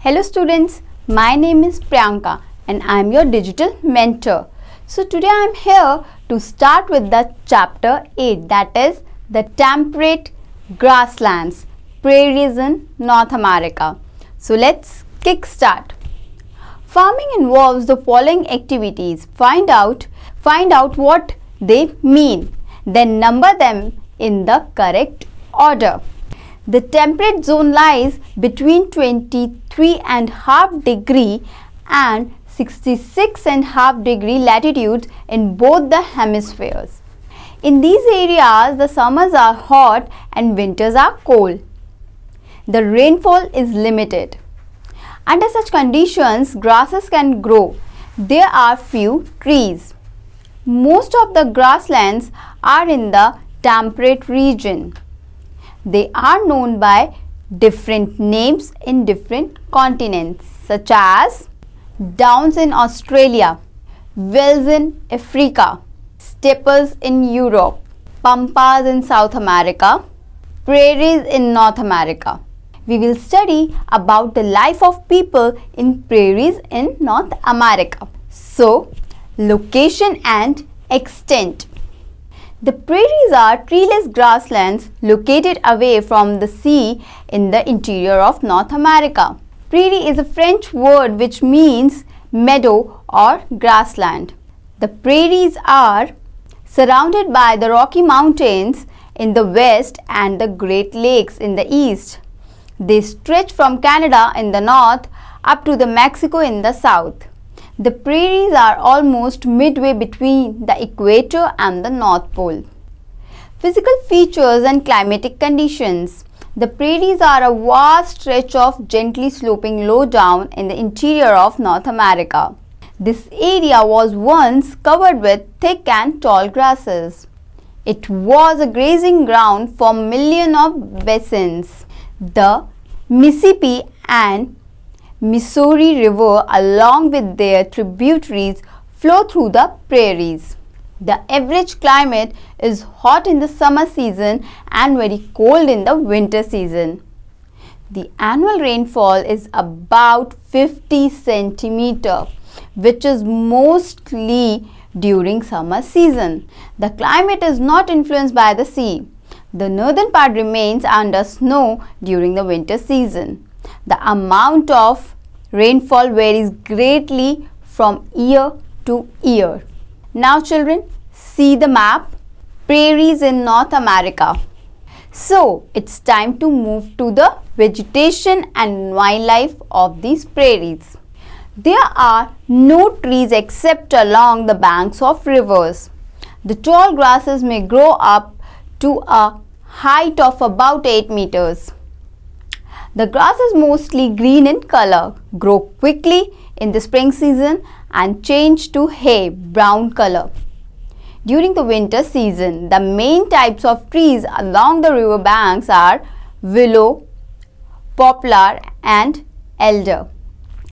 Hello students, my name is Priyanka and I am your digital mentor. So today I am here to start with the chapter 8 that is the temperate grasslands, prairies in North America. So let's kick start. Farming involves the following activities. Find out, find out what they mean. Then number them in the correct order. The temperate zone lies between 23 and half degree and 66 and half degree latitudes in both the hemispheres. In these areas, the summers are hot and winters are cold. The rainfall is limited. Under such conditions, grasses can grow. There are few trees. Most of the grasslands are in the temperate region. They are known by different names in different continents such as Downs in Australia, Velds in Africa, Steppes in Europe, Pampas in South America, Prairies in North America. We will study about the life of people in prairies in North America. So, location and extent. The prairies are treeless grasslands located away from the sea in the interior of North America. Prairie is a French word which means meadow or grassland. The prairies are surrounded by the Rocky Mountains in the west and the Great Lakes in the east. They stretch from Canada in the north up to the Mexico in the south. The prairies are almost midway between the equator and the North Pole. Physical features and climatic conditions. The prairies are a vast stretch of gently sloping low down in the interior of North America. This area was once covered with thick and tall grasses. It was a grazing ground for millions of bisons. The Mississippi and Missouri River along with their tributaries flow through the prairies. The average climate is hot in the summer season and very cold in the winter season. The annual rainfall is about 50 centimeter which is mostly during summer season. The climate is not influenced by the sea. The northern part remains under snow during the winter season. The amount of rainfall varies greatly from year to year. Now children, see the map. Prairies in North America. So, it's time to move to the vegetation and wildlife of these prairies. There are no trees except along the banks of rivers. The tall grasses may grow up to a height of about 8 meters. The grass is mostly green in color, grow quickly in the spring season and change to hay brown color. During the winter season, the main types of trees along the river banks are willow, poplar and elder.